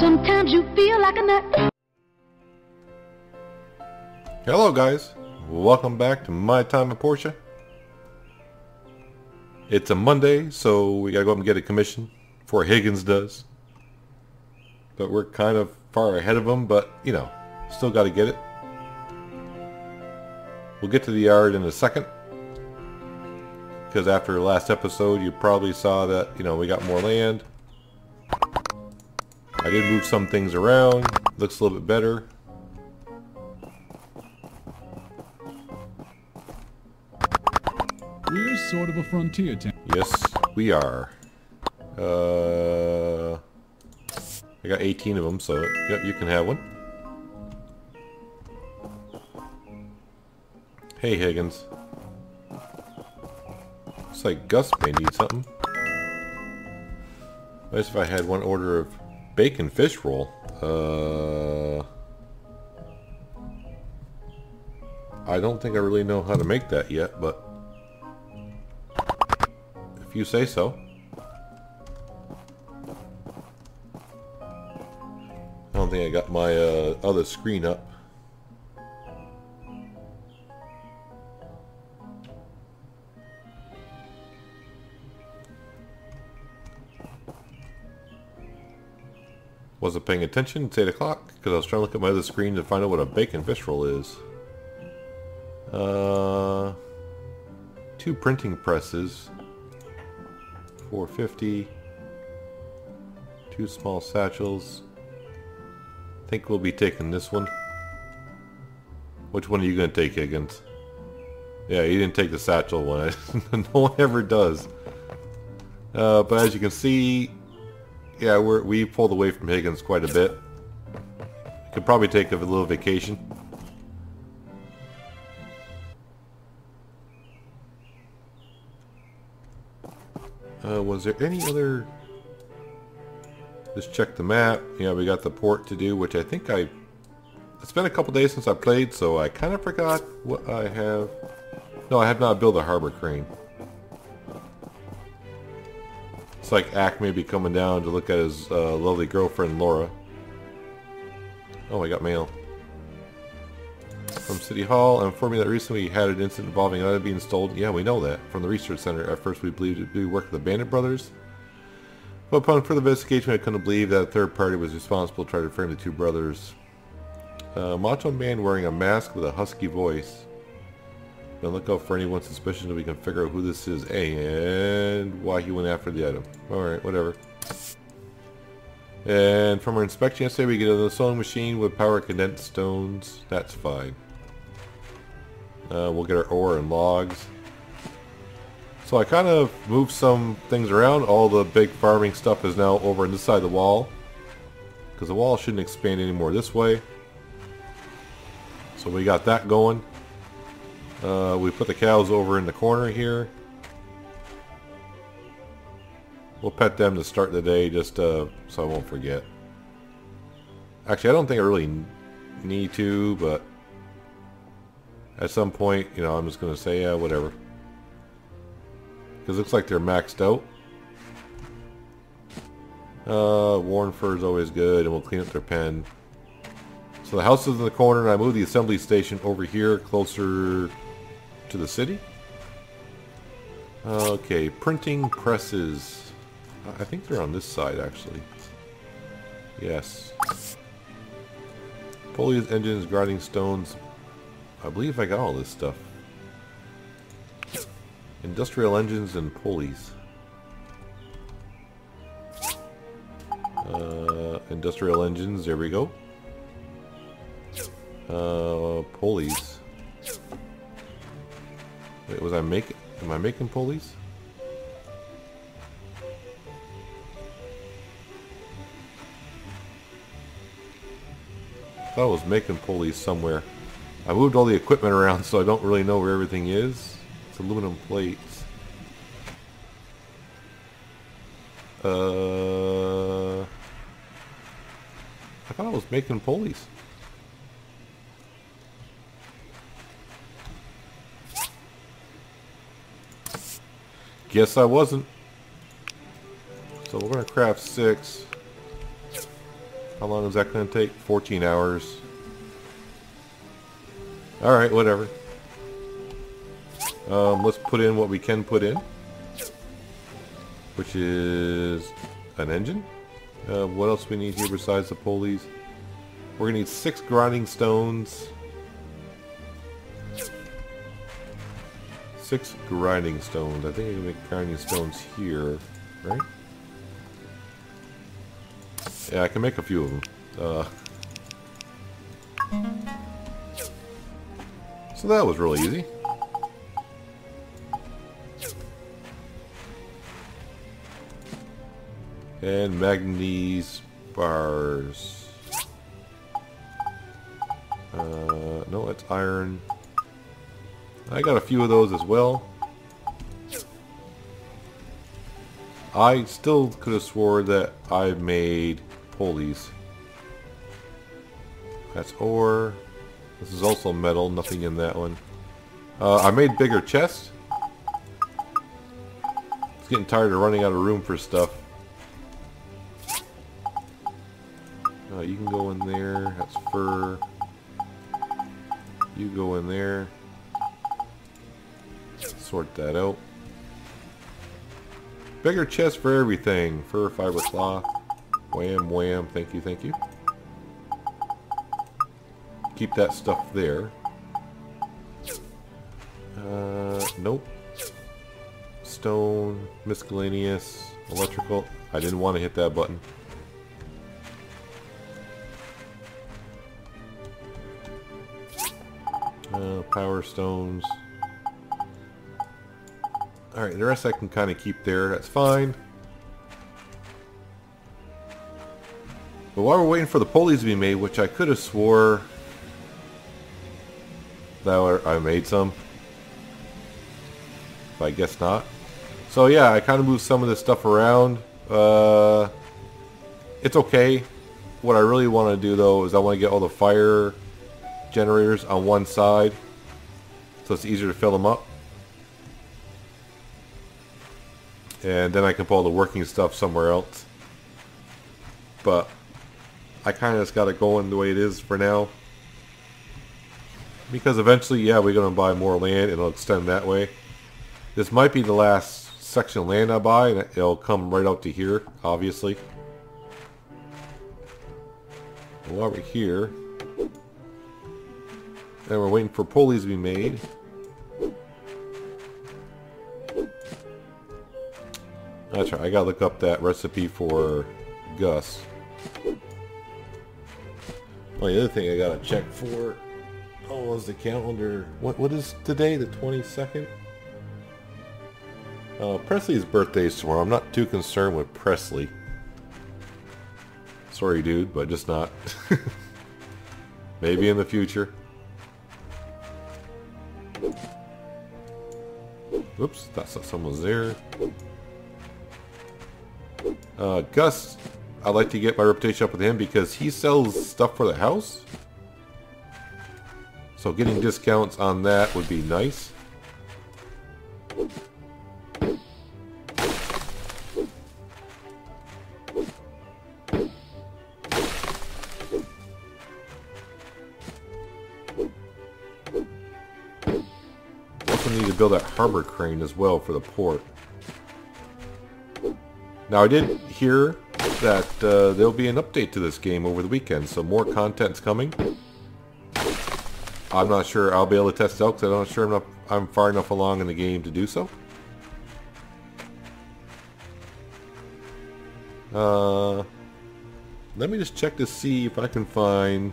Sometimes you feel like a nut. Hello guys, welcome back to My Time at Portia. It's a Monday, so we gotta go up and get a commission before Higgins does. But we're kind of far ahead of him, but you know, still gotta get it. We'll get to the yard in a second. Because after last episode, you probably saw that, you know, we got more land. I did move some things around. Looks a little bit better. We're sort of a frontier town. Yes, we are. Uh, I got 18 of them, so yep, you can have one. Hey, Higgins. Looks like Gust may need something. What if I had one order of bacon fish roll? Uh, I don't think I really know how to make that yet, but if you say so. I don't think I got my uh, other screen up. Wasn't paying attention, it's 8 o'clock, because I was trying to look at my other screen to find out what a bacon fish roll is. Uh, two printing presses. 450. Two small satchels. I think we'll be taking this one. Which one are you going to take, Higgins? Yeah, you didn't take the satchel one. no one ever does. Uh, but as you can see, yeah, we're, we pulled away from Higgins quite a bit. Could probably take a little vacation. Uh, was there any other... Just check the map. Yeah, we got the port to do, which I think I... It's been a couple days since I played, so I kind of forgot what I have. No, I have not built a harbor crane. It's like Ack may be coming down to look at his uh, lovely girlfriend, Laura. Oh, I got mail. From City Hall, informed me that recently we had an incident involving another being stolen. Yeah, we know that. From the research center. At first we believed it to be work of the Bandit brothers. But upon further investigation, I couldn't believe that a third party was responsible to try to frame the two brothers. A macho man wearing a mask with a husky voice. Now look out for anyone suspicious that we can figure out who this is and why he went after the item. Alright, whatever. And from our inspection yesterday, we get a sewing machine with power condensed stones. That's fine. Uh, we'll get our ore and logs. So I kind of moved some things around. All the big farming stuff is now over on this side of the wall. Because the wall shouldn't expand anymore this way. So we got that going. Uh, we put the cows over in the corner here. We'll pet them to start the day just uh, so I won't forget. Actually, I don't think I really need to, but at some point, you know, I'm just going to say, yeah, whatever. Because it looks like they're maxed out. Uh, worn fur is always good, and we'll clean up their pen. So the house is in the corner, and I moved the assembly station over here, closer to the city. Okay, printing presses. I think they're on this side, actually. Yes. Pulleys, engines, grinding stones. I believe I got all this stuff. Industrial engines and pulleys. Uh, industrial engines, there we go. Uh, pulleys. Wait, was I making, am I making pulleys? I thought I was making pulleys somewhere. I moved all the equipment around so I don't really know where everything is. It's aluminum plates. Uh, I thought I was making pulleys. Guess I wasn't. So we're going to craft six. How long is that going to take? 14 hours. Alright, whatever. Um, let's put in what we can put in. Which is an engine. Uh, what else we need here besides the pulleys? We're going to need six grinding stones. Six grinding stones. I think I can make grinding stones here, right? Yeah, I can make a few of them. Uh, so that was really easy. And manganese bars. Uh, no, it's iron. I got a few of those as well. I still could have swore that I made pulleys. That's ore. This is also metal, nothing in that one. Uh, I made bigger chests. It's getting tired of running out of room for stuff. Uh, you can go in there. That's fur. You go in there. Sort that out. Bigger chest for everything. Fur, fiber, cloth. Wham, wham. Thank you, thank you. Keep that stuff there. Uh, nope. Stone, miscellaneous, electrical. I didn't want to hit that button. Uh, power stones. Alright, the rest I can kind of keep there. That's fine. But while we're waiting for the pulleys to be made, which I could have swore that I made some. But I guess not. So yeah, I kind of moved some of this stuff around. Uh, it's okay. What I really want to do though is I want to get all the fire generators on one side so it's easier to fill them up. And then I can put all the working stuff somewhere else. But I kind of just got it going the way it is for now. Because eventually, yeah, we're going to buy more land and it'll extend that way. This might be the last section of land I buy and it'll come right out to here, obviously. while we're here, and we're waiting for pulleys to be made. That's right, I gotta look up that recipe for Gust. Well, the other thing I gotta check for oh was the calendar what what is today, the twenty second? Uh, Presley's birthday is tomorrow. I'm not too concerned with Presley. Sorry dude, but just not. Maybe in the future. Oops, thought someone there. Uh, Gust, I'd like to get my reputation up with him because he sells stuff for the house. So getting discounts on that would be nice. Also need to build that harbor crane as well for the port. Now I did hear that uh, there'll be an update to this game over the weekend, so more content's coming. I'm not sure I'll be able to test it out because I'm not sure I'm, not, I'm far enough along in the game to do so. Uh, let me just check to see if I can find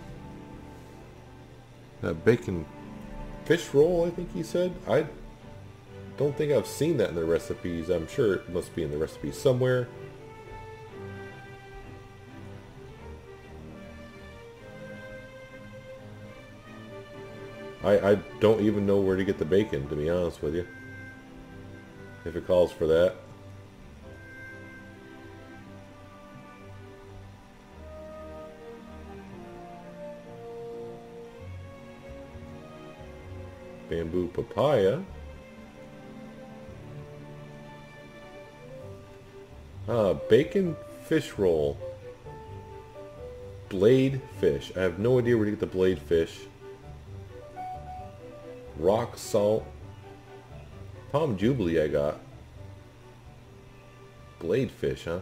that bacon fish roll, I think he said. I don't think I've seen that in the recipes. I'm sure it must be in the recipe somewhere. I, I don't even know where to get the bacon, to be honest with you. If it calls for that. Bamboo papaya. Ah, bacon fish roll. Blade fish. I have no idea where to get the blade fish. Rock salt. Palm Jubilee I got. Blade fish, huh?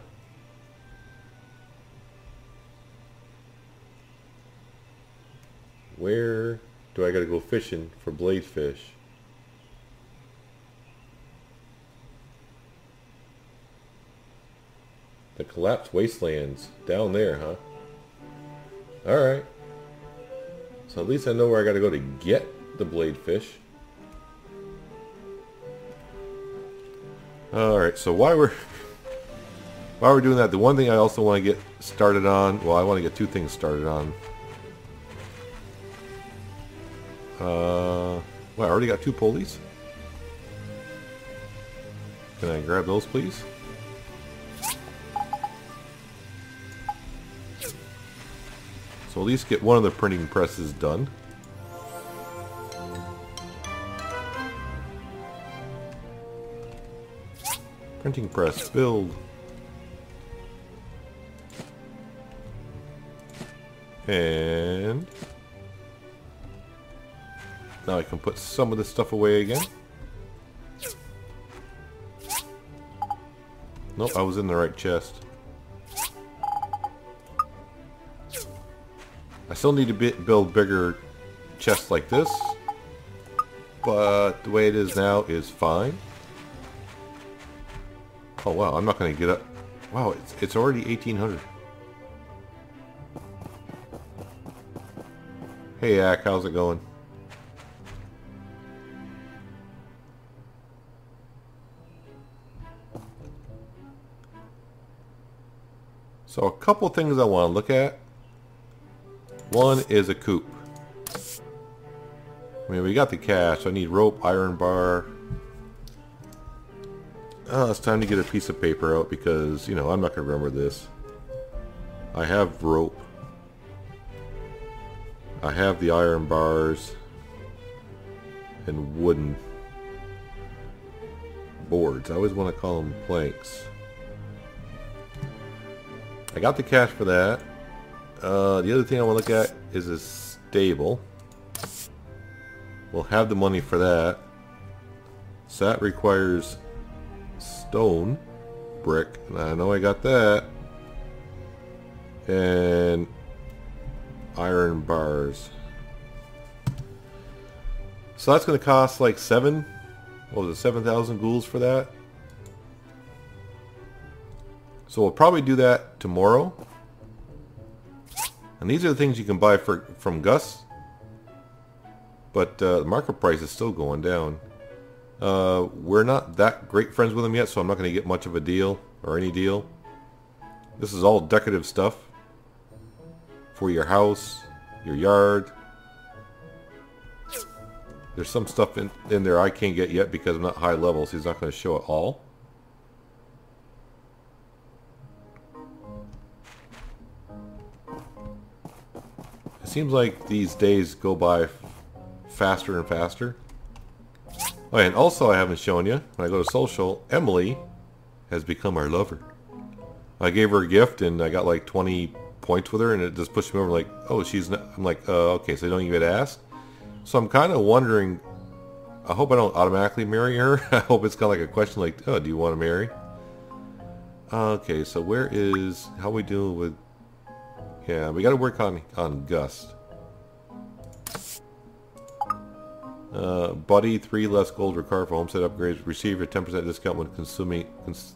Where do I gotta go fishing for blade fish? The collapsed wastelands down there, huh? Alright. So at least I know where I gotta go to get the blade fish. Alright, so why we're while we're doing that, the one thing I also want to get started on, well I want to get two things started on. Uh, well, I already got two pulleys. Can I grab those, please? So at least get one of the printing presses done. Printing press, build. And now I can put some of this stuff away again. Nope, I was in the right chest. I still need to build bigger chests like this. But the way it is now is fine. Oh wow, I'm not going to get up. Wow, it's, it's already 1800. Hey Ack, how's it going? So a couple things I want to look at. One is a coop. I mean, we got the cash. I need rope, iron bar. Oh, it's time to get a piece of paper out because, you know, I'm not going to remember this. I have rope. I have the iron bars and wooden boards. I always want to call them planks. I got the cash for that. Uh, the other thing I want to look at is a stable. We'll have the money for that. So that requires stone, brick, and I know I got that. And iron bars. So that's going to cost like seven, what was it, 7,000 gols for that? So we'll probably do that tomorrow. And these are the things you can buy for from Gust. But uh, the market price is still going down. Uh, we're not that great friends with him yet, so I'm not going to get much of a deal or any deal. This is all decorative stuff for your house, your yard. There's some stuff in, in there I can't get yet because I'm not high level, so he's not going to show it all. Seems like these days go by faster and faster. Oh, and also I haven't shown you, when I go to social, Emily has become our lover. I gave her a gift and I got like 20 points with her and it just pushed me over like, oh, she's not, I'm like, uh, okay, so don't even ask. So I'm kind of wondering, I hope I don't automatically marry her. I hope it's kind of like a question like, oh, do you want to marry? Okay, so where is, how are we doing with yeah, we gotta work on, on Gust. Uh, buddy, 3 less gold required for homestead upgrades. Receive a 10% discount when consuming... Cons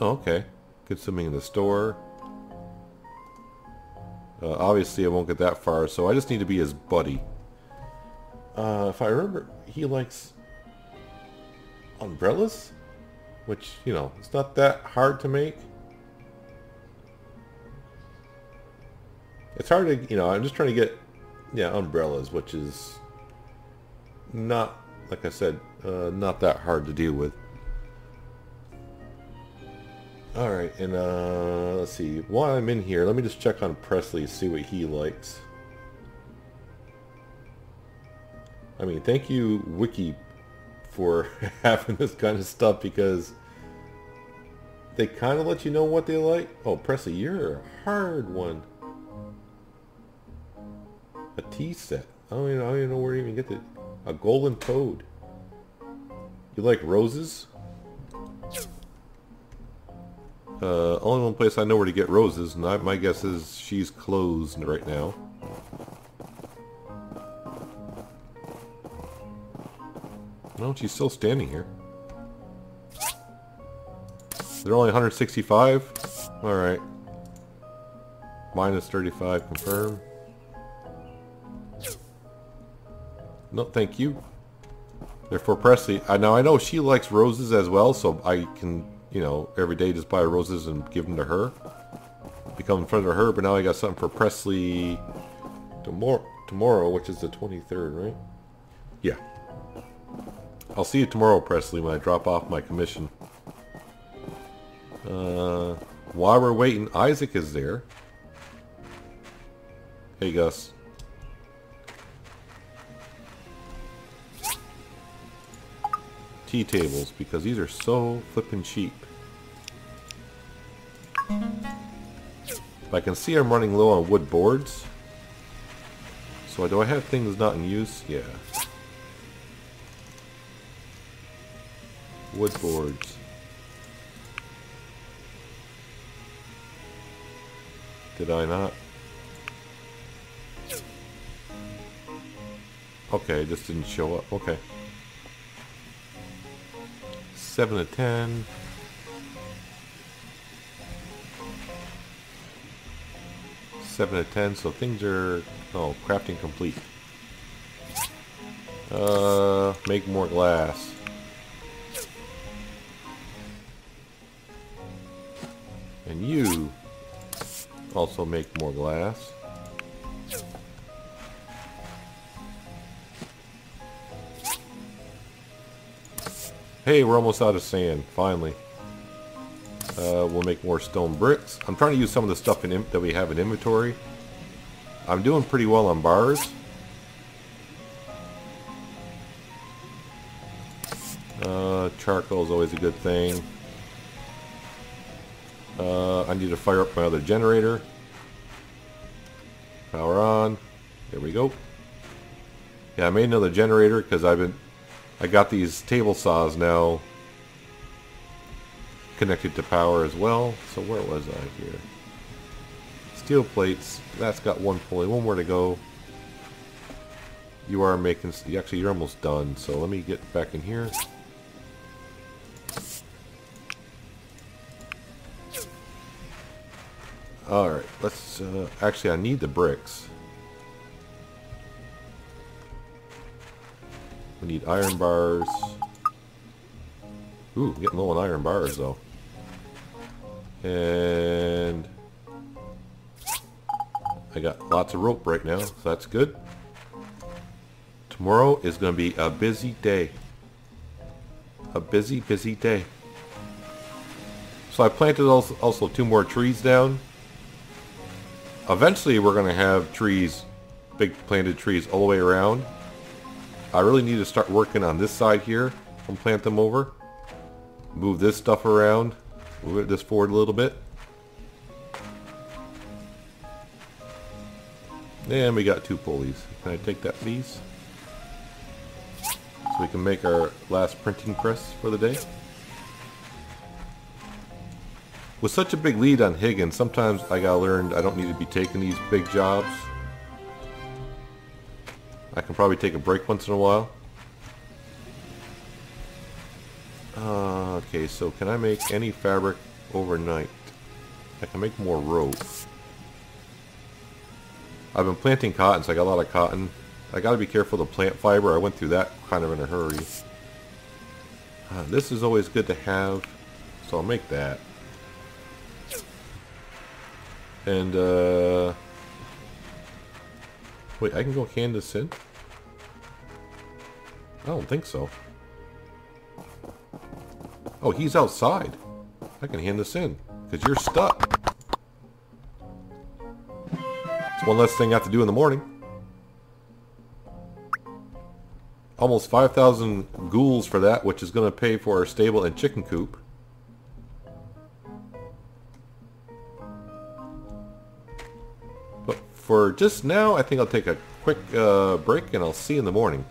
oh, okay. Consuming in the store. Uh, obviously, I won't get that far, so I just need to be his buddy. Uh, if I remember, he likes umbrellas, which, you know, it's not that hard to make. It's hard to, you know, I'm just trying to get, yeah, umbrellas, which is not, like I said, uh, not that hard to deal with. Alright, and uh, let's see. While I'm in here, let me just check on Presley, see what he likes. I mean, thank you, Wiki, for having this kind of stuff because they kind of let you know what they like. Oh, Presley, you're a hard one. A tea set. I don't even, I don't even know where to even get the... A golden toad. You like roses? Uh, only one place I know where to get roses, and I, my guess is she's closed right now. No, she's still standing here. They're only 165? Alright. Minus 35, confirm. No, thank you. Therefore, Presley. Uh, now, I know she likes roses as well, so I can, you know, every day just buy roses and give them to her. Become front of her, but now I got something for Presley tomorrow, tomorrow which is the 23rd, right? Yeah. I'll see you tomorrow, Presley, when I drop off my commission. Uh, while we're waiting, Isaac is there. Hey, Gust. Tea tables, because these are so flippin' cheap. I can see I'm running low on wood boards. So do I have things not in use? Yeah. Wood boards. Did I not? Okay, this didn't show up. Okay. 7 to 10. Seven to ten, so things are oh crafting complete. Uh, make more glass. And you also make more glass. Hey, we're almost out of sand, finally. Uh, we'll make more stone bricks. I'm trying to use some of the stuff in that we have in inventory. I'm doing pretty well on bars. Uh, charcoal is always a good thing. Uh, I need to fire up my other generator. Power on. There we go. Yeah, I made another generator because I've been... I got these table saws now connected to power as well. So where was I here? Steel plates. That's got one pulley. One more to go. You are making... Actually, you're almost done. So let me get back in here. Alright, let's... Uh, actually, I need the bricks. Need iron bars. Ooh, getting low on iron bars, though. And... I got lots of rope right now, so that's good. Tomorrow is going to be a busy day. A busy, busy day. So I planted also, also two more trees down. Eventually we're going to have trees, big planted trees all the way around. I really need to start working on this side here and plant them over. Move this stuff around. Move it this forward a little bit. And we got two pulleys. Can I take that piece? So we can make our last printing press for the day. With such a big lead on Higgins, sometimes I gotta learn I don't need to be taking these big jobs. I can probably take a break once in a while. Uh, okay, so can I make any fabric overnight? I can make more rope. I've been planting cotton, so I got a lot of cotton. I gotta be careful of the plant fiber. I went through that kind of in a hurry. Uh, this is always good to have, so I'll make that. And, uh... Wait, I can go Candace in? I don't think so. Oh, he's outside. I can hand this in. Because you're stuck. It's one less thing I have to do in the morning. Almost 5,000 gols for that, which is going to pay for our stable and chicken coop. But for just now, I think I'll take a quick uh, break and I'll see you in the morning.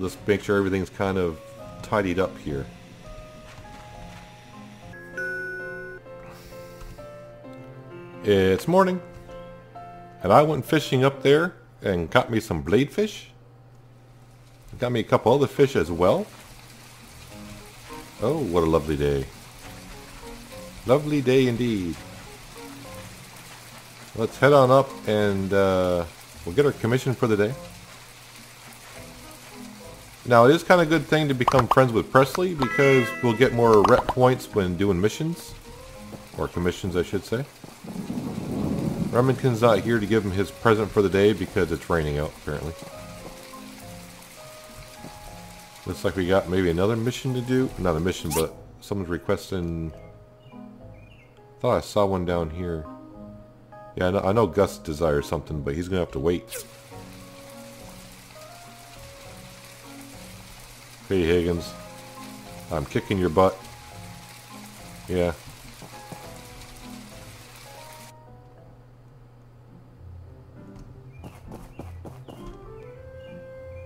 Just make sure everything's kind of tidied up here. It's morning. And I went fishing up there and caught me some bladefish. Got me a couple other fish as well. Oh, what a lovely day. Lovely day indeed. Let's head on up and uh, we'll get our commission for the day. Now it is kind of a good thing to become friends with Presley because we'll get more rep points when doing missions. Or commissions I should say. Remington's not here to give him his present for the day because it's raining out apparently. Looks like we got maybe another mission to do. Not a mission, but someone's requesting... thought I saw one down here. Yeah, I know, I know Gust desires something, but he's going to have to wait. Hey, Higgins. I'm kicking your butt. Yeah.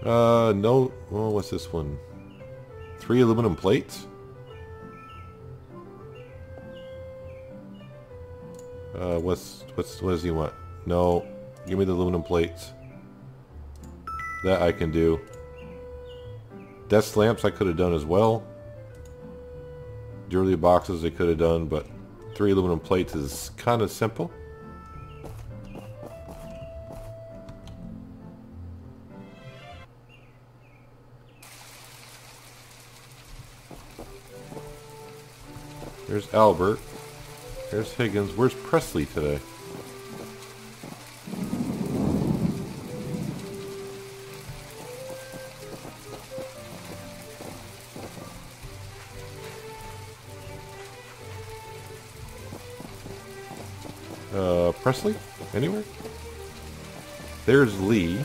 Uh, no. Well, what's this one? Three aluminum plates? Uh, what's, what's, what does he want? No. Give me the aluminum plates. That I can do. Desk lamps I could have done as well. Jewelry boxes I could have done, but three aluminum plates is kind of simple. There's Albert. There's Higgins. Where's Presley today? Uh, Presley? Anywhere? There's Lee.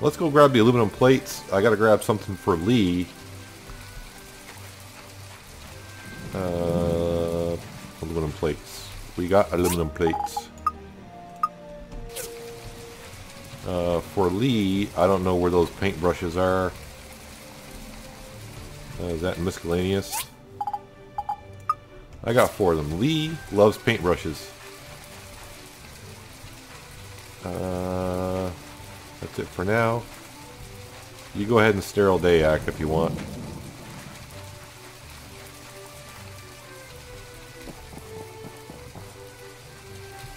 Let's go grab the aluminum plates. I gotta grab something for Lee Uh, aluminum plates. We got aluminum plates. Uh, for Lee, I don't know where those paintbrushes are. Uh, is that miscellaneous? I got four of them. Lee loves paintbrushes. Uh, that's it for now. You go ahead and sterile Dayak if you want.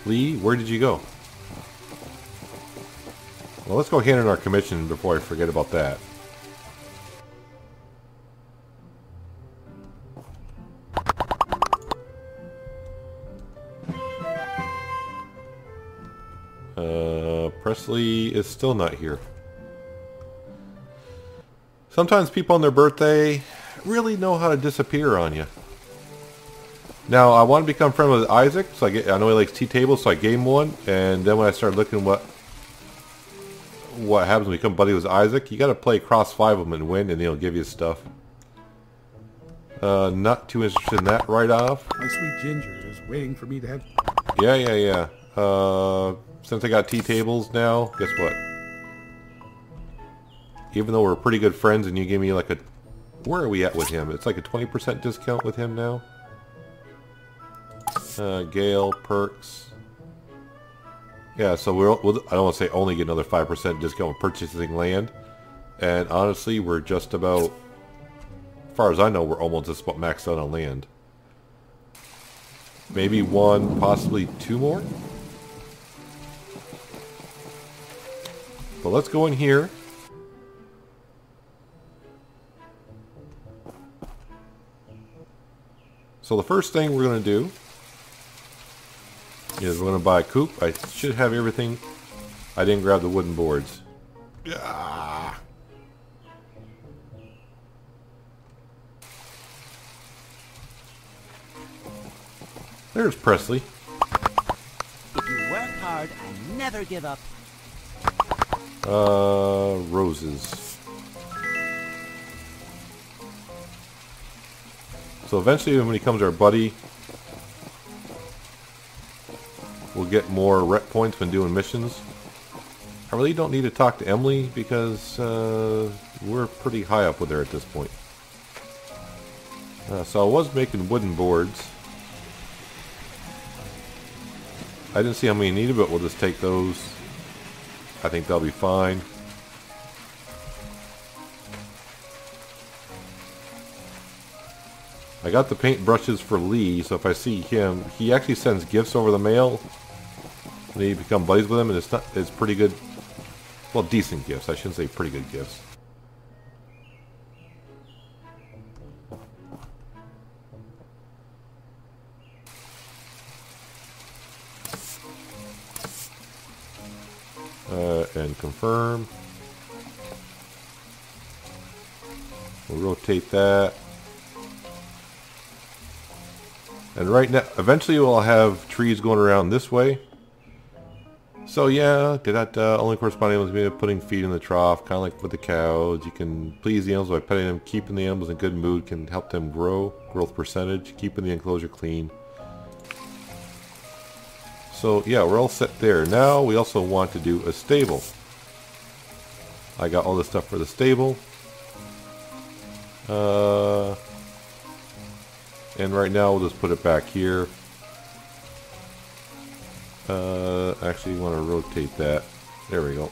Lee, where did you go? Well, let's go hand in our commission before I forget about that. Presley is still not here. Sometimes people on their birthday really know how to disappear on you. Now I want to become friends with Isaac, so I get I know he likes tea tables, so I gave him one. And then when I started looking what what happens when you become buddy with Isaac, you got to play cross five of them and win, and he'll give you stuff. Uh, not too interested in that right off. My sweet ginger is waiting for me to have. Yeah, yeah, yeah. Uh, since I got tea tables now, guess what? Even though we're pretty good friends, and you give me like a, where are we at with him? It's like a 20% discount with him now. Uh, Gale, perks. Yeah, so we're, we'll I don't want to say only get another 5% discount with purchasing land. And honestly, we're just about, as far as I know, we're almost just about maxed out on land. Maybe one, possibly two more? But let's go in here. So the first thing we're going to do is we're going to buy a coop. I should have everything. I didn't grab the wooden boards. Ah. There's Presley. If you work hard and never give up, Uh, roses. So eventually when he becomes our buddy, we'll get more rep points when doing missions. I really don't need to talk to Emily because uh, we're pretty high up with her at this point. Uh, so I was making wooden boards. I didn't see how many needed, but we'll just take those. I think they'll be fine. I got the paint brushes for Lee, so if I see him, he actually sends gifts over the mail. You become buddies with him, and it's not, it's pretty good. Well, decent gifts. I shouldn't say pretty good gifts. Uh, and confirm. We'll rotate that. And right now, eventually we'll have trees going around this way. So yeah, did that uh, only corresponding with me putting feed in the trough, kind of like with the cows. You can please the animals by petting them, keeping the animals in good mood can help them grow, growth percentage, keeping the enclosure clean. So yeah, we're all set there. Now we also want to do a stable. I got all the stuff for the stable. Uh, and right now we'll just put it back here. Uh, actually want to rotate that. There we go.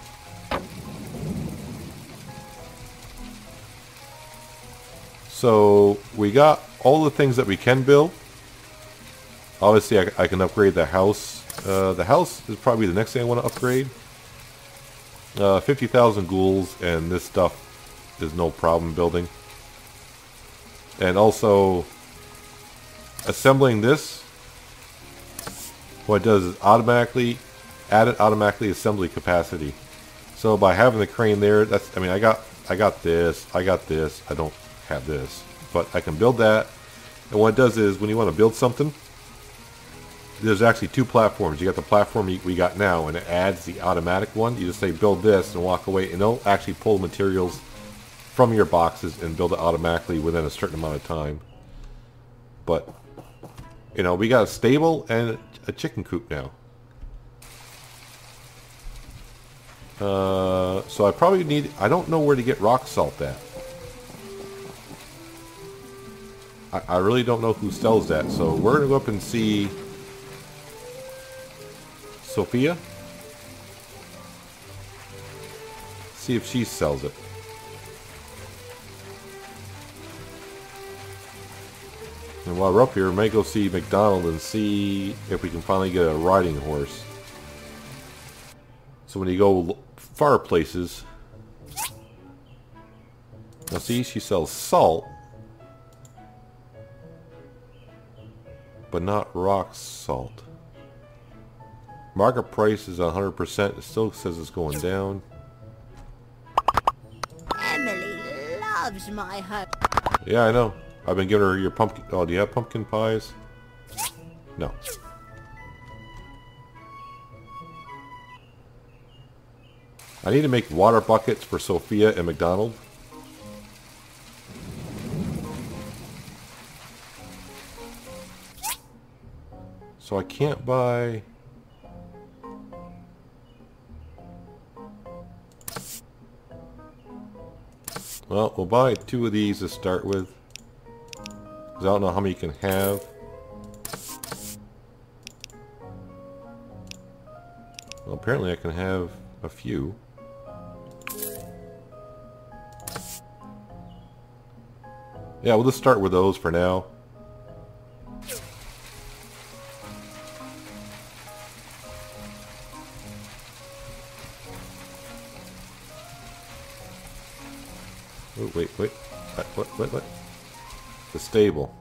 So we got all the things that we can build. Obviously I, I can upgrade the house. Uh, the house is probably the next thing I want to upgrade. Uh, 50,000 gols and this stuff is no problem building. And also assembling this what it does is automatically add it automatically assembly capacity. So by having the crane there, that's I mean I got I got this, I got this, I don't have this. But I can build that. And what it does is when you want to build something, there's actually two platforms. You got the platform we got now and it adds the automatic one. You just say build this and walk away and it'll actually pull materials from your boxes and build it automatically within a certain amount of time. But you know, we got a stable and a chicken coop now. Uh, so I probably need... I don't know where to get rock salt at. I, I really don't know who sells that. So we're going to go up and see... Sophia? See if she sells it. And while we're up here, we may go see McDonald and see if we can finally get a riding horse. So when you go far places... Now see, she sells salt. But not rock salt. Market price is 100%. It still says it's going down. Emily loves my hut. Yeah, I know. I've been giving her your pumpkin... Oh, do you have pumpkin pies? No. I need to make water buckets for Sophia and McDonald. So I can't buy... Well, we'll buy two of these to start with. Because I don't know how many you can have. Well, apparently I can have a few. Yeah, we'll just start with those for now. Stable.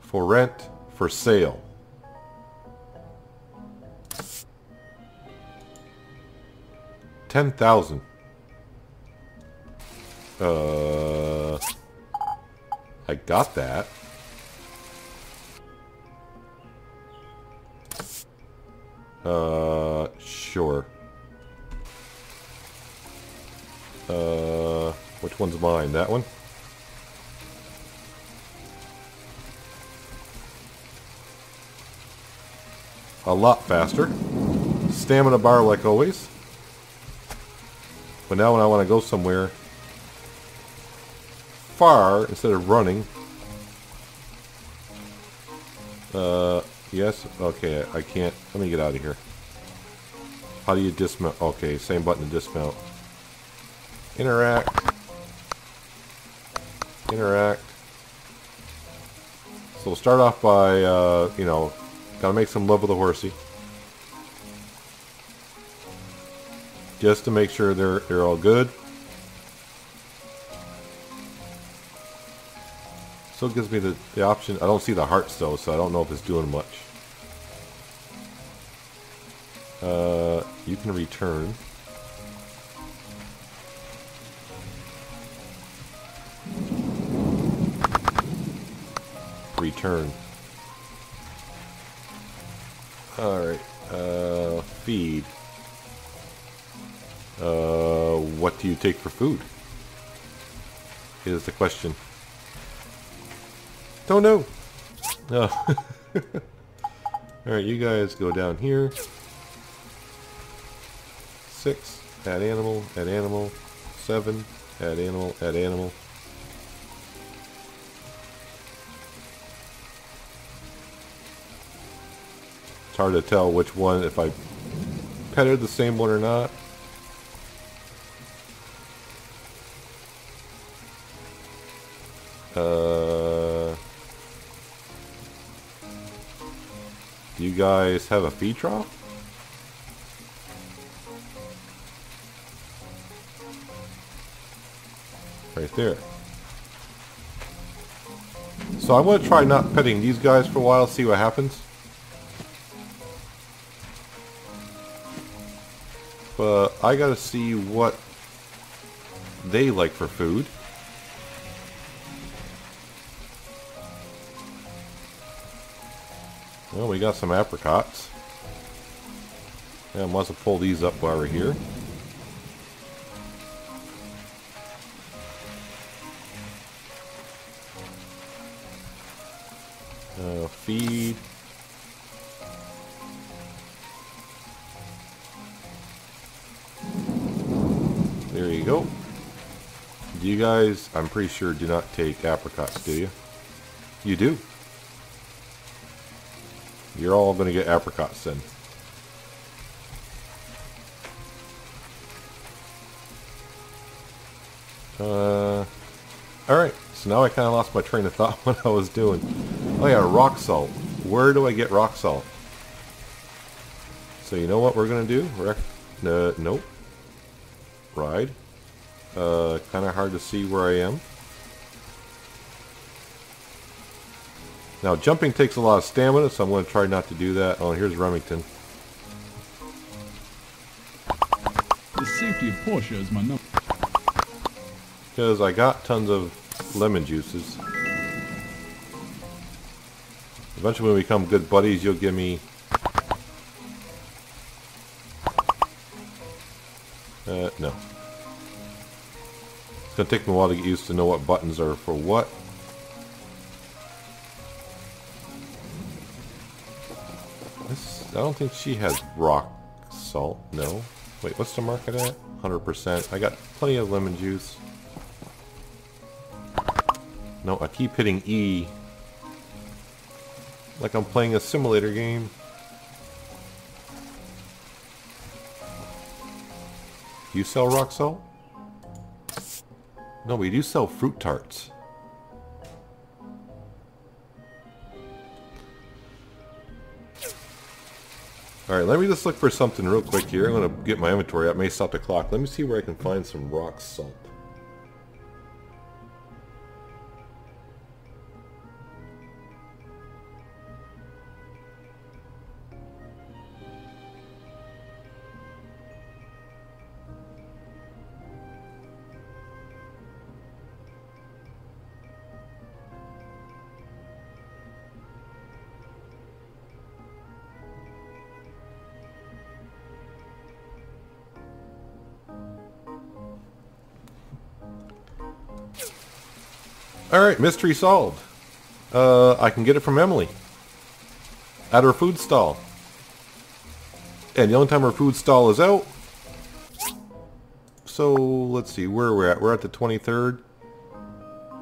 For rent, for sale. Ten thousand. Uh, I got that. Uh, sure. Uh, which one's mine? That one? A lot faster. Stamina bar like always. But now when I want to go somewhere far instead of running. Uh, yes, okay, I can't. Let me get out of here. How do you dismount? Okay, same button to dismount. Interact. Interact. So we'll start off by, uh, you know, gotta make some love with the horsey. Just to make sure they're, they're all good. Still gives me the, the option. I don't see the hearts though, so I don't know if it's doing much. Uh, you can return. Return. Alright, uh, feed. Uh, what do you take for food? Is the question. Don't know. Oh. Alright, you guys go down here. Six, add animal, add animal. Seven, add animal, add animal. Hard to tell which one, if I petted the same one or not. Uh, do you guys have a feed trough? Right there. So I'm going to try not petting these guys for a while, see what happens. I gotta see what they like for food. Well, we got some apricots. And let's pull these up while we're here. Uh, feed. You guys, I'm pretty sure, do not take apricots, do you? You do. You're all going to get apricots then. Uh, Alright, so now I kind of lost my train of thought what I was doing. Oh yeah, rock salt. Where do I get rock salt? So you know what we're going to do? Rec uh, nope. Ride. Uh, kind of hard to see where I am. Now jumping takes a lot of stamina, so I'm going to try not to do that. Oh, here's Remington. The safety of Portia is my number. Because I got tons of lemon juices. Eventually when we become good buddies, you'll give me... going to take me a while to get used to know what buttons are for what. This, I don't think she has rock salt. No. Wait, what's the market at? 100%. I got plenty of lemon juice. No, I keep hitting E. Like I'm playing a simulator game. You sell rock salt? No, we do sell fruit tarts. Alright, let me just look for something real quick here. I'm going to get my inventory up. May stop the clock. Let me see where I can find some rock salt. Alright, mystery solved. Uh, I can get it from Emily. At her food stall. And the only time her food stall is out. So let's see where we're at. We're at the 23rd.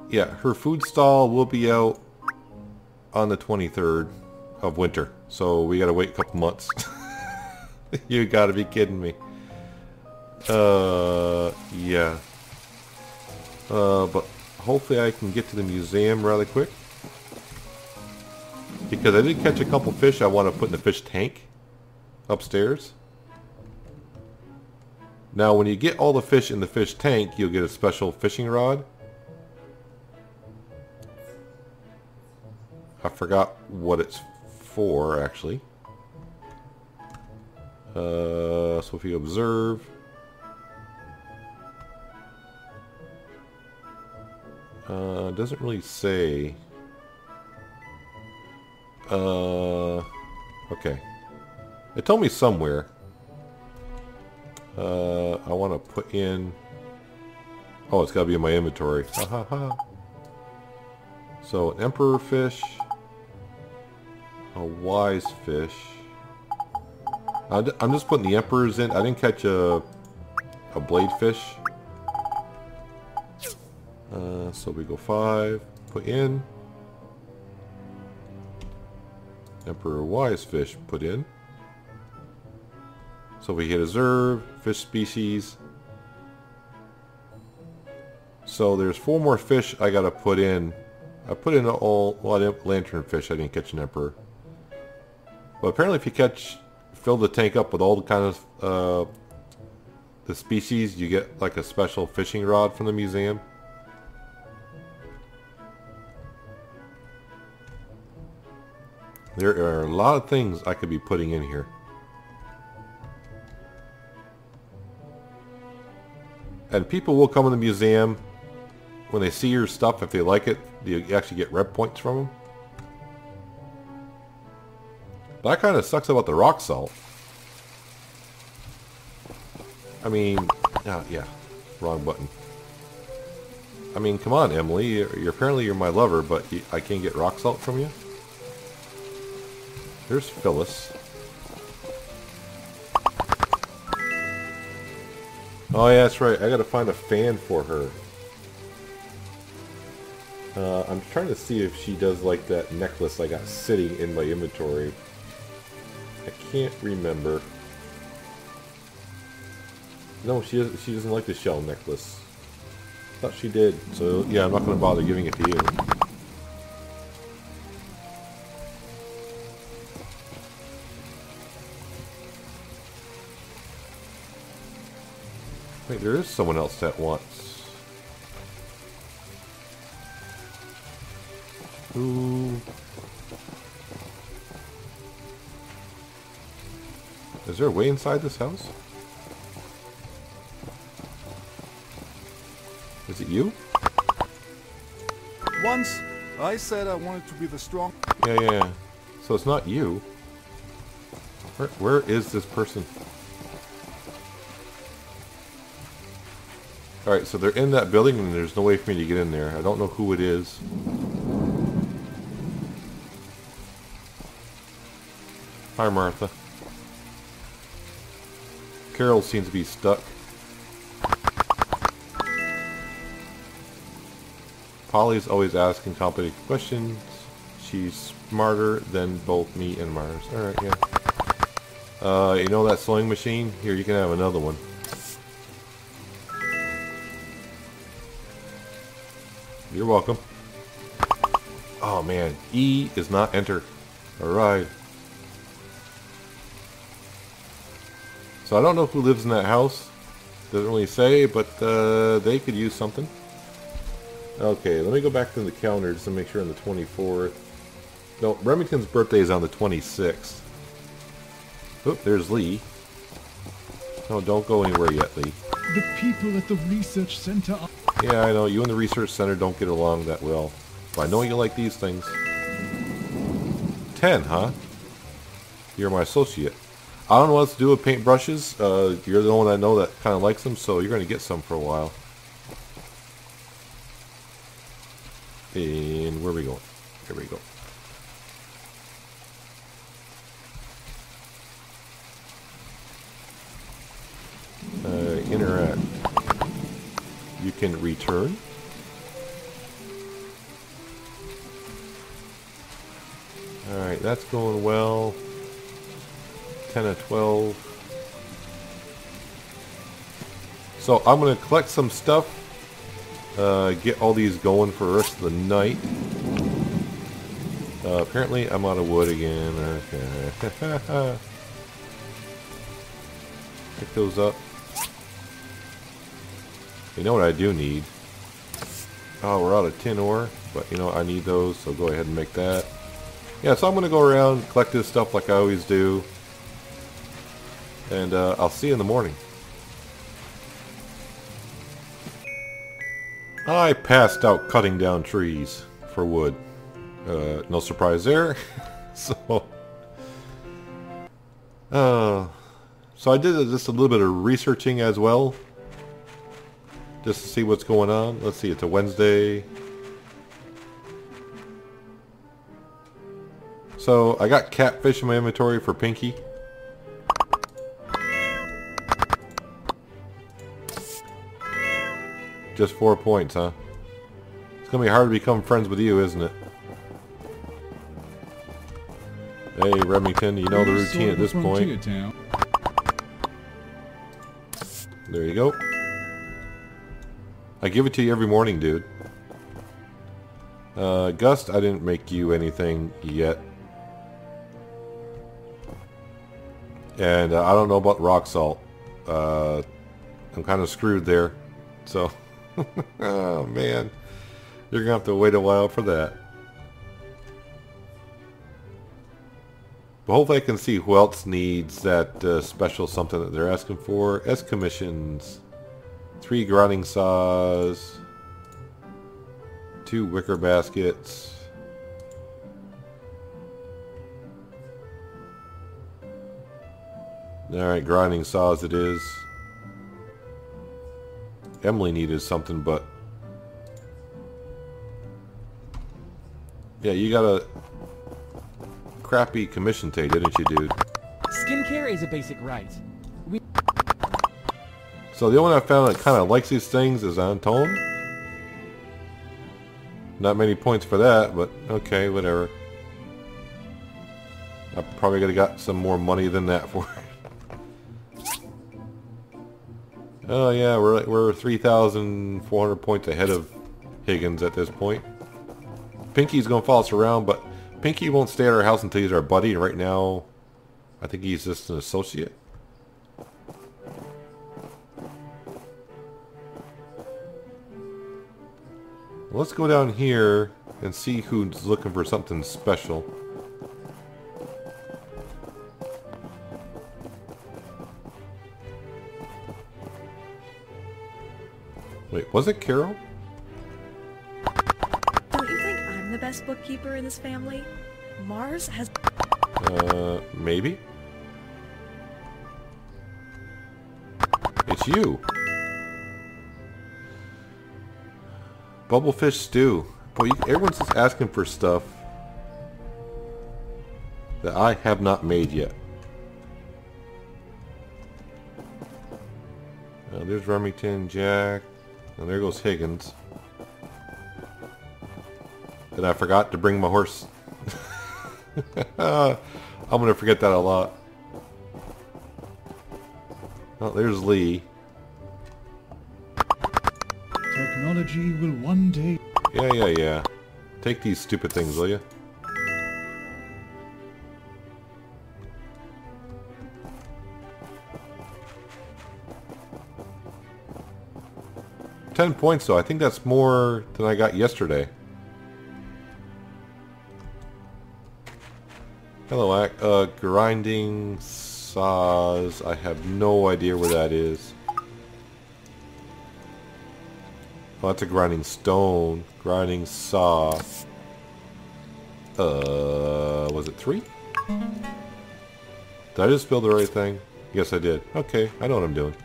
Yeah, her food stall will be out on the 23rd of winter. So we gotta wait a couple months. you gotta be kidding me. Uh, yeah. Uh, but hopefully I can get to the museum rather quick. Because I did catch a couple fish I want to put in the fish tank upstairs. Now when you get all the fish in the fish tank, you'll get a special fishing rod. I forgot what it's for actually. Uh, so if you observe, uh, doesn't really say. Uh, okay. It told me somewhere. Uh, I want to put in... Oh, it's got to be in my inventory. Ha ha ha. So, an emperor fish. A wise fish. I'm just putting the emperors in. I didn't catch a, a blade fish. Uh, so we go five. Put in. Emperor wise fish put in. So we hit observe, fish species. So there's four more fish I gotta put in. I put in all well, lantern fish. I didn't catch an emperor. But apparently, if you catch, fill the tank up with all the kind of uh, the species, you get like a special fishing rod from the museum. There are a lot of things I could be putting in here. And people will come in the museum when they see your stuff, if they like it, you actually get rep points from them. That kind of sucks about the rock salt. I mean, uh, yeah, wrong button. I mean, come on, Emily. You're, you're apparently you're my lover, but I can't get rock salt from you. There's Phyllis. Oh yeah, that's right. I gotta find a fan for her. Uh, I'm trying to see if she does like that necklace I got sitting in my inventory. I can't remember. No, she doesn't, she doesn't like the shell necklace. Thought she did. So yeah, I'm not to bother giving it to you. Wait, there is someone else that wants. Who? Is there a way inside this house? Is it you? Once, I said I wanted to be the strong. Yeah, yeah, yeah. So it's not you. Where, where is this person? Alright, so they're in that building and there's no way for me to get in there. I don't know who it is. Hi, Martha. Carol seems to be stuck. Polly's always asking complicated questions. She's smarter than both me and Mars. Alright, yeah. Uh, you know that sewing machine? Here, you can have another one. You're welcome. Oh man, E is not enter. Alright. So I don't know who lives in that house. Doesn't really say, but uh, they could use something. Okay, let me go back to the calendar just to make sure on the 24th. No, Remington's birthday is on the 26th. Oop, there's Lee. No, don't go anywhere yet, Lee. The people at the research center are... Yeah, I know. You and the research center don't get along that well. But I know you like these things. 10, huh? You're my associate. I don't know what to do with paintbrushes. Uh, you're the only one I know that kind of likes them, so you're going to get some for a while. And where are we going? Here we go. interact. You can return. Alright, that's going well. 10 of 12. So I'm going to collect some stuff. Uh, get all these going for the rest of the night. Uh, apparently I'm out of wood again. Okay. Pick those up. You know what I do need? Oh, we're out of tin ore. But, you know, I need those, so go ahead and make that. Yeah, so I'm going to go around, collect this stuff like I always do. And uh, I'll see you in the morning. I passed out cutting down trees for wood. Uh, no surprise there. so, uh, so I did just a little bit of researching as well, just to see what's going on. Let's see, it's a Wednesday. So I got catfish in my inventory for Pinky. Just four points, huh? It's gonna be hard to become friends with you, isn't it? Hey, Remington, you know the routine at this point. There you go. I give it to you every morning, dude. Uh, Gust, I didn't make you anything yet. And uh, I don't know about rock salt. Uh, I'm kind of screwed there. So, oh man. You're going to have to wait a while for that. But hopefully I can see who else needs that uh, special something that they're asking for. S commissions. Three grinding saws. Two wicker baskets. Alright, grinding saws it is. Emily needed something, but... Yeah, you got a crappy commission today, didn't you, dude? Skincare is a basic right. So the only one I found that kind of likes these things is Antoine. Not many points for that, but okay, whatever. I probably could have got some more money than that for it. Oh yeah, we're we're 3,400 points ahead of Higgins at this point. Pinky's gonna follow us around, but Pinky won't stay at our house until he's our buddy. Right now, I think he's just an associate. Let's go down here and see who's looking for something special. Wait, was it Carol? Don't you think I'm the best bookkeeper in this family? Mars has Uh, maybe? It's you. Bubblefish stew. Boy, you, everyone's just asking for stuff that I have not made yet. There's Remington, Jack, and there goes Higgins. And I forgot to bring my horse. I'm gonna forget that a lot. Oh, there's Lee. Will one day. Yeah, yeah, yeah. Take these stupid things, will you? Ten points, though. I think that's more than I got yesterday. Hello, uh, grinding saws. I have no idea where that is. That's a grinding stone. Grinding saw. Uh, was it three? Did I just spell the right thing? Yes, I did. Okay, I know what I'm doing.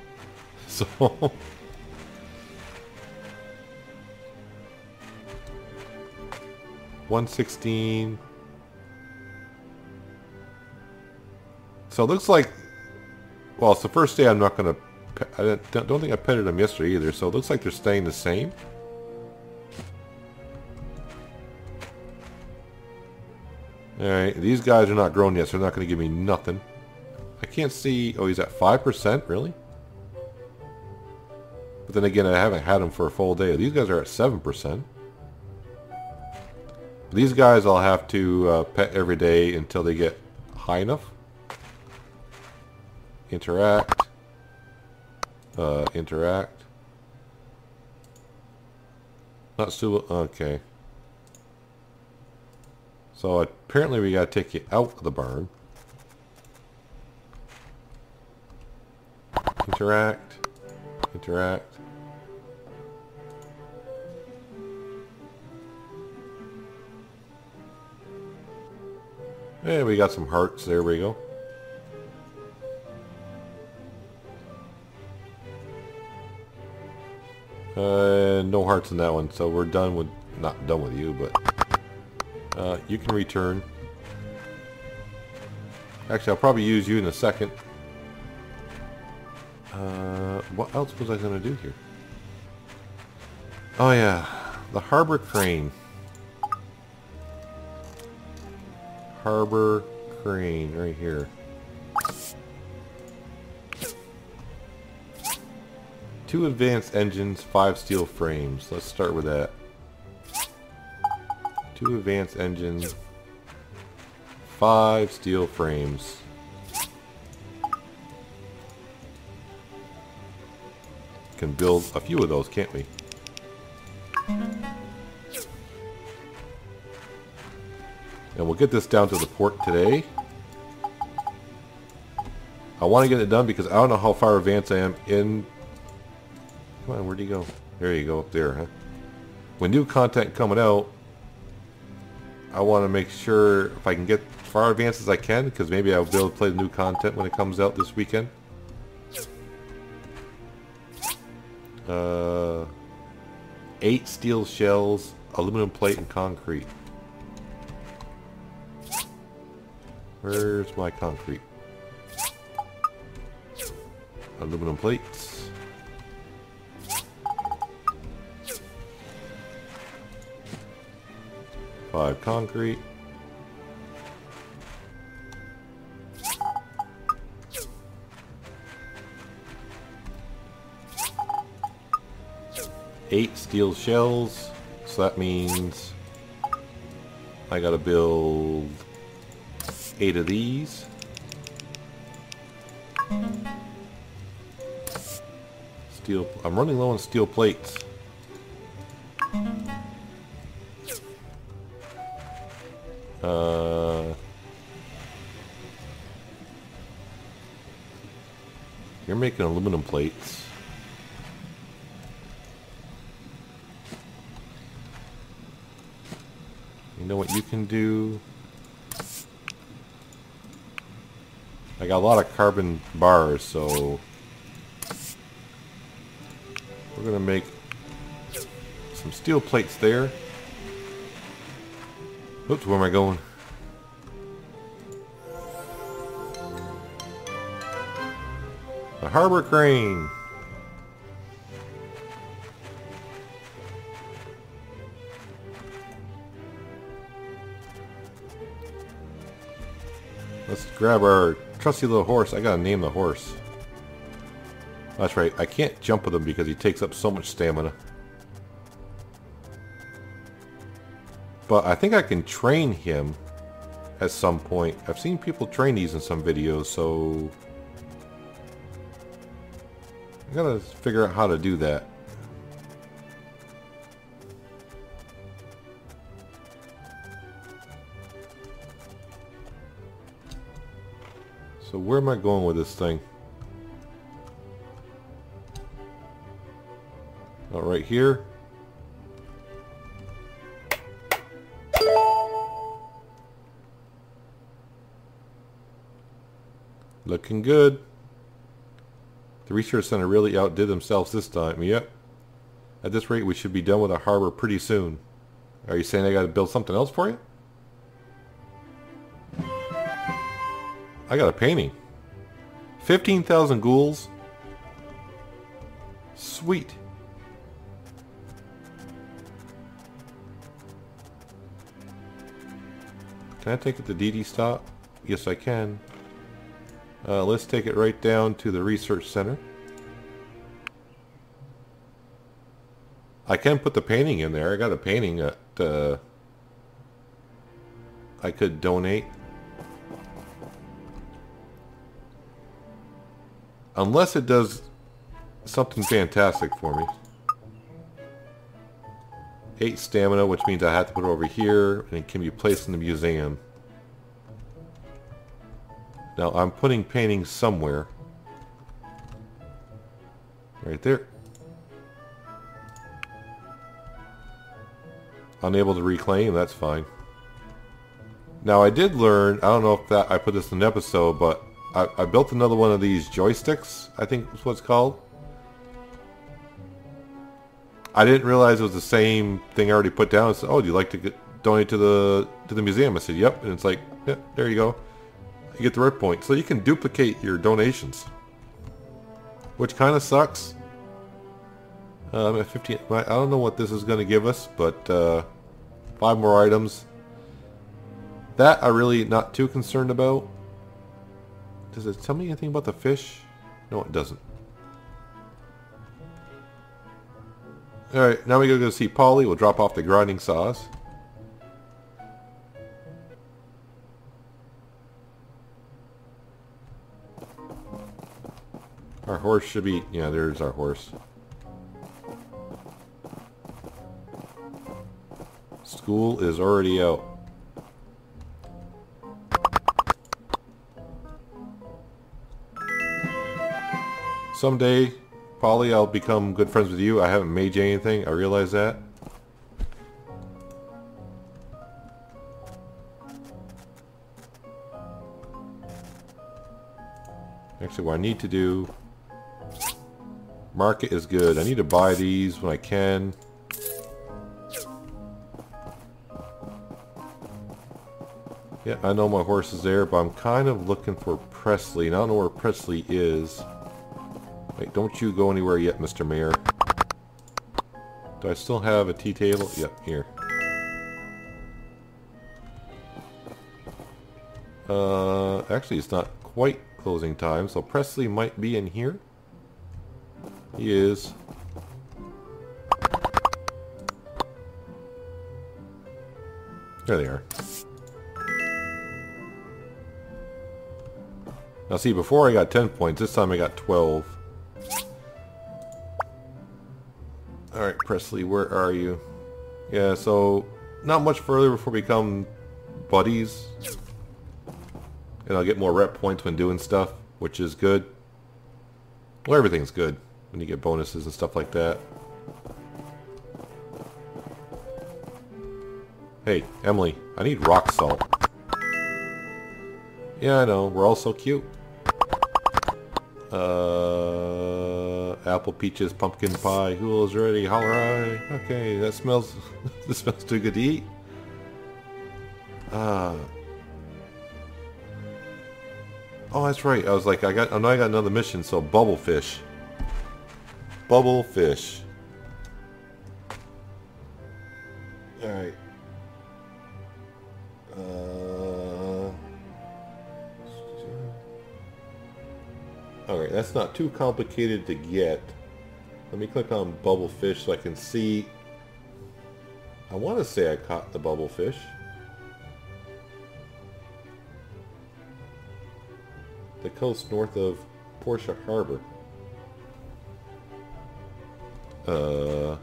So... One sixteen. So it looks like, well, it's the first day I'm not going to I don't, think I petted them yesterday either, so it looks like they're staying the same. Alright, these guys are not grown yet, so they're not going to give me nothing. I can't see... Oh, he's at 5%? Really? But then again, I haven't had them for a full day. These guys are at 7%. These guys I'll have to uh, pet every day until they get high enough. Interact. Uh, interact. Not still... Okay. So apparently we gotta take you out of the barn. Interact. Interact. Hey, we got some hearts. There we go. Uh, no hearts in that one, so we're done with... Not done with you, but... Uh, you can return. Actually, I'll probably use you in a second. Uh, what else was I going to do here? Oh yeah, the harbor crane. Harbor crane, right here. Two advanced engines, five steel frames. Let's start with that. Two advanced engines, five steel frames. Can build a few of those, can't we? And we'll get this down to the port today. I want to get it done because I don't know how far advanced I am in... Come on, where'd he go? There you go, up there, huh? When new content coming out, I want to make sure if I can get far advanced as I can, because maybe I'll be able to play the new content when it comes out this weekend. Uh, eight steel shells, aluminum plate, and concrete. Where's my concrete? Aluminum plates. Five concrete. Eight steel shells. So that means I gotta build eight of these. Steel. I'm running low on steel plates. Making aluminum plates. You know what you can do? I got a lot of carbon bars, so we're gonna make some steel plates there. Oops, where am I going? Harbor crane. Let's grab our trusty little horse. I gotta name the horse. That's right. I can't jump with him because he takes up so much stamina. But I think I can train him at some point. I've seen people train these in some videos, so... I gotta figure out how to do that. So where am I going with this thing? Oh, right here. Looking good. The research center really outdid themselves this time. Yep. At this rate, we should be done with the harbor pretty soon. Are you saying I gotta build something else for you? I got a painting. 15,000 gols. Sweet. Can I take it to DD stop? Yes, I can. Uh, let's take it right down to the research center. I can put the painting in there. I got a painting that uh, I could donate. Unless it does something fantastic for me. 8 stamina, which means I have to put it over here, and it can be placed in the museum. Now, I'm putting paintings somewhere. Right there. Unable to reclaim, that's fine. Now, I did learn, I don't know if that I put this in an episode, but I, I built another one of these joysticks, I think is what it's called. I didn't realize it was the same thing I already put down. It said, oh, do you like to get, donate to the to the museum? I said, yep. And it's like, yeah, there you go. You get the red point. So you can duplicate your donations. Which kind of sucks. I'm at 15. I don't know what this is going to give us, but uh, five more items. That I'm really not too concerned about. Does it tell me anything about the fish? No, it doesn't. Alright, now we gotta go see Polly. We'll drop off the grinding saws. Our horse should be... Yeah, there's our horse. School is already out. Someday, Polly, I'll become good friends with you. I haven't made you anything. I realize that. Actually, what I need to do... Market is good. I need to buy these when I can. Yeah, I know my horse is there, but I'm kind of looking for Presley, and I don't know where Presley is. Wait, don't you go anywhere yet, Mr. Mayor. Do I still have a tea table? Yep, here. Uh, actually, it's not quite closing time, so Presley might be in here. He is. There they are. Now see, before I got 10 points, this time I got 12. Alright, Presley, where are you? Yeah, so not much further before we become buddies. And I'll get more rep points when doing stuff, which is good. Well, everything's good when you get bonuses and stuff like that. Hey, Emily, I need rock salt. Yeah, I know, we're all so cute. Uh, apple, peaches, pumpkin pie. Who is ready? Holler eye. Okay, that smells. this smells too good to eat. Ah. Oh, that's right. I was like, I got. I know I got another mission. So bubble fish. Bubble fish. All right. Uh. Alright, that's not too complicated to get. Let me click on bubble fish so I can see. I want to say I caught the bubble fish. The coast north of Portia Harbor. Uh,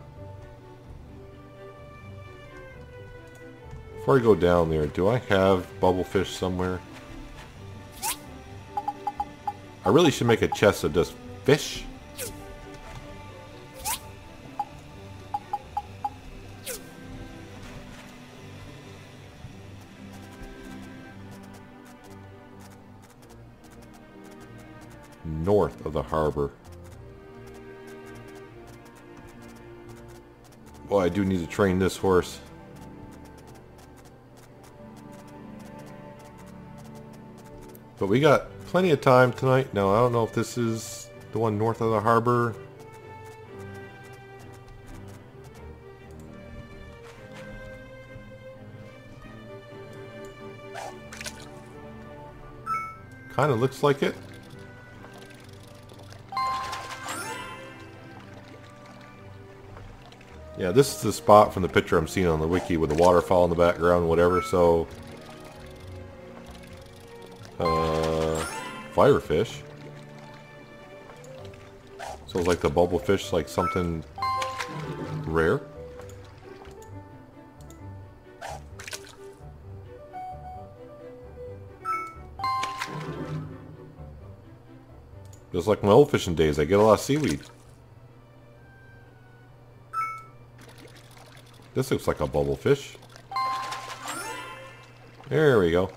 before I go down there, do I have bubble fish somewhere? I really should make a chest of just fish. North of the harbor. Boy, I do need to train this horse. But we got plenty of time tonight. Now, I don't know if this is the one north of the harbor. Kind of looks like it. Yeah, this is the spot from the picture I'm seeing on the wiki with the waterfall in the background, whatever, so... Uh, firefish. So it's like the bubblefish, like something rare. Just like my old fishing days, I get a lot of seaweed. This looks like a bubblefish. There we go.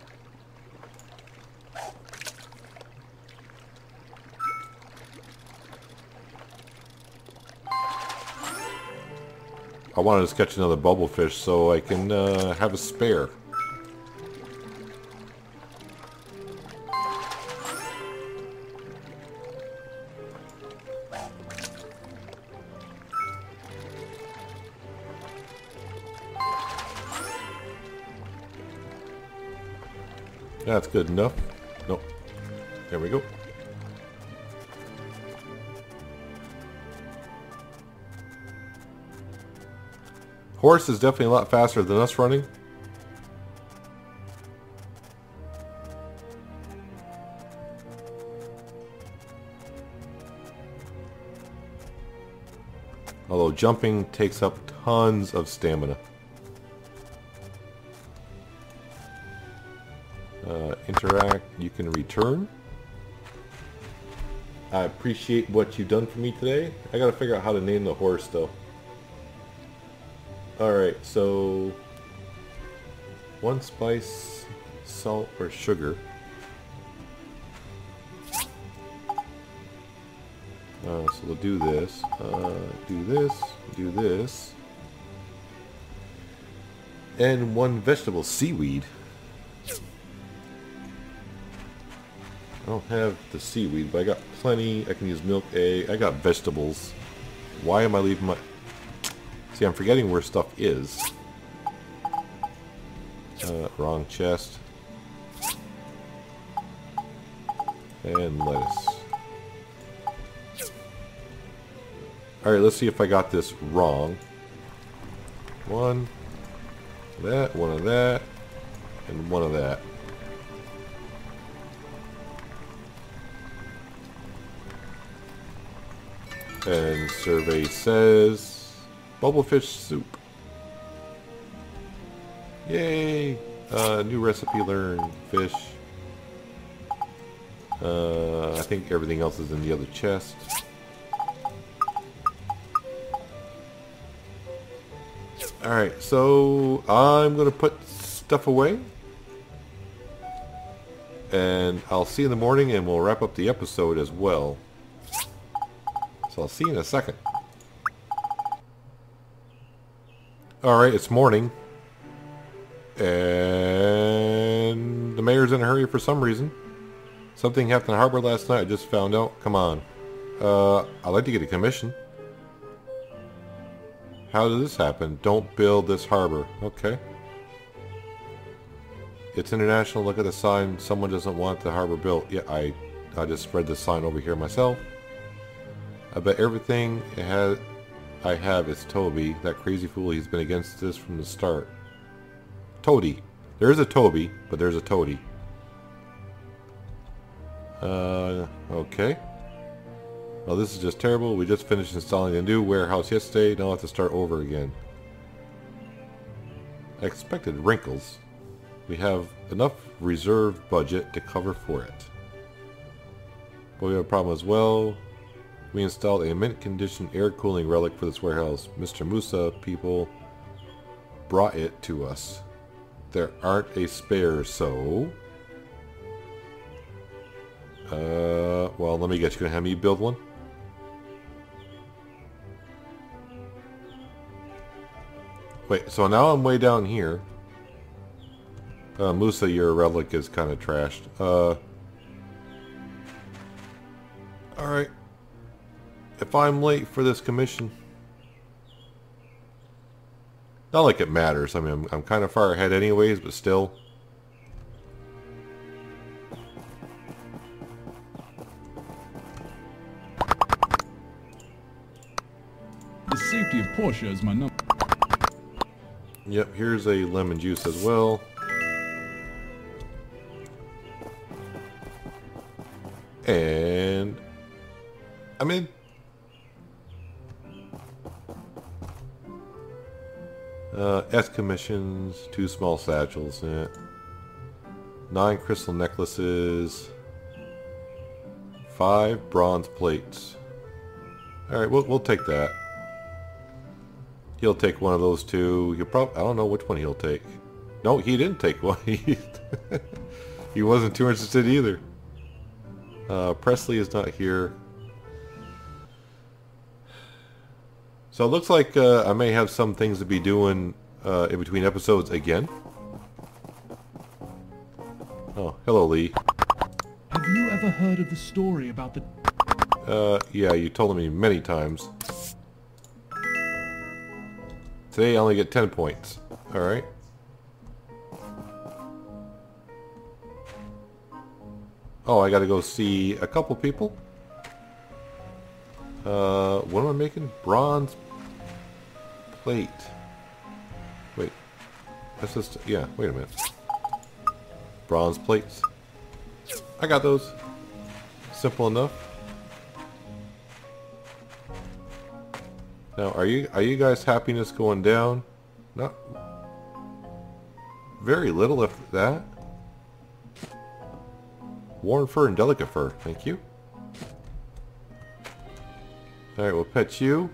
I wanted to just catch another bubblefish so I can uh, have a spare. That's good enough. Nope. There we go. Horse is definitely a lot faster than us running. Although jumping takes up tons of stamina. Return. I appreciate what you've done for me today. I gotta figure out how to name the horse though. Alright, so... One spice, salt, or sugar. Uh, so we'll do this, uh, do this, do this. And one vegetable, seaweed. Don't have the seaweed, but I got plenty. I can use milk, egg. I got vegetables. Why am I leaving my... See, I'm forgetting where stuff is. Uh, wrong chest. And lettuce. Alright, let's see if I got this wrong. One. That, one of that. And one of that. And survey says bubblefish soup. Yay! Uh, new recipe learned. Fish. Uh, I think everything else is in the other chest. Alright, so I'm going to put stuff away. And I'll see you in the morning and we'll wrap up the episode as well. So I'll see you in a second. Alright, it's morning. And the mayor's in a hurry for some reason. Something happened in Harbor last night, I just found out. Come on. Uh, I'd like to get a commission. How did this happen? Don't build this harbor. Okay. It's international. Look at the sign. Someone doesn't want the harbor built. Yeah, I, I just spread the sign over here myself. I bet everything has, I have is Toby. That crazy fool, he's been against this from the start. Toady. There is a Toby, but there's a Toady. Uh, okay. Well, this is just terrible. We just finished installing a new warehouse yesterday. Now I have to start over again. Expected wrinkles. We have enough reserve budget to cover for it. But we have a problem as well. We installed a mint condition air cooling relic for this warehouse. Mr. Musa people brought it to us. There aren't a spare, so... Uh, well, let me guess. You're gonna have me build one? Wait, so now I'm way down here. Uh, Musa, your relic is kind of trashed. Uh... Alright if I'm late for this commission? Not like it matters. I mean, I'm, I'm kind of far ahead anyways, but still. The safety of Portia is my number. Yep, here's a lemon juice as well. And... I mean. Commissions, two small satchels, yeah. nine crystal necklaces, five bronze plates. All right, we'll we'll take that. He'll take one of those two. He'll probably, I don't know which one he'll take. No, he didn't take one. He, he wasn't too interested either. Uh, Presley is not here. So it looks like uh, I may have some things to be doing uh, in between episodes again. Oh, hello Lee. Have you ever heard of the story about the... Uh, yeah, you told me many times. Today I only get 10 points. Alright. Oh, I gotta go see a couple people. Uh, what am I making? Bronze plate. That's just, yeah, wait a minute. Bronze plates. I got those. Simple enough. Now, are you are you guys happiness going down? Not very little, if that. Worn fur and delicate fur, thank you. Alright, we'll pet you.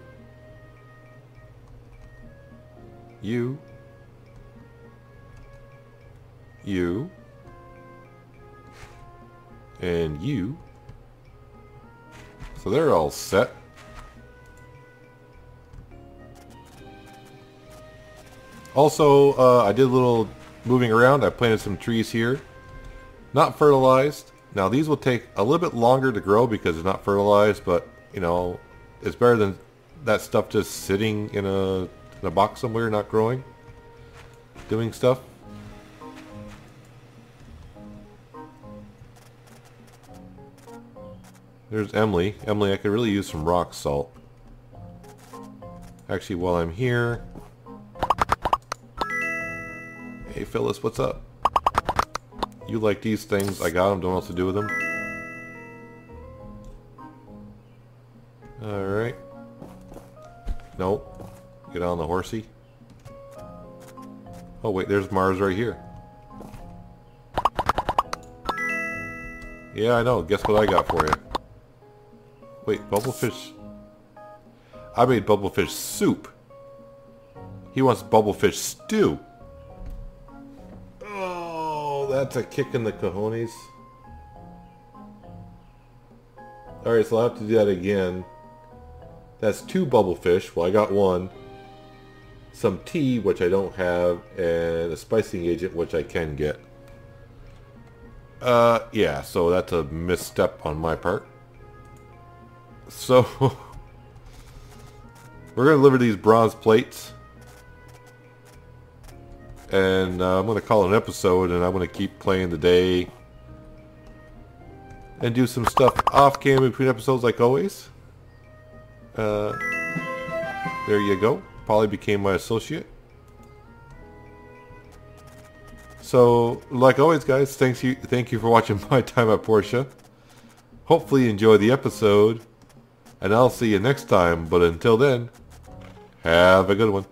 You. You. And you. So they're all set. Also, uh, I did a little moving around. I planted some trees here. Not fertilized. Now these will take a little bit longer to grow because it's not fertilized, but you know, it's better than that stuff just sitting in a, in a box somewhere not growing. Doing stuff. There's Emily. Emily, I could really use some rock salt. Actually, while I'm here... Hey, Phyllis, what's up? You like these things. I got them. Don't know what to do with them. Alright. Nope. Get on the horsey. Oh, wait. There's Mars right here. Yeah, I know. Guess what I got for you? Wait, bubblefish... I made bubblefish soup. He wants bubblefish stew. Oh, that's a kick in the cojones. Alright, so I'll have to do that again. That's two bubblefish. Well, I got one. Some tea, which I don't have, and a spicing agent, which I can get. Uh, yeah, so that's a misstep on my part. So, we're going to deliver these bronze plates. And uh, I'm going to call it an episode, and I'm going to keep playing the day. And do some stuff off camera between episodes like always. Uh, there you go. Polly became my associate. So, like always, guys, thanks you, thank you for watching my time at Portia. Hopefully you enjoyed the episode. And I'll see you next time. But until then, have a good one.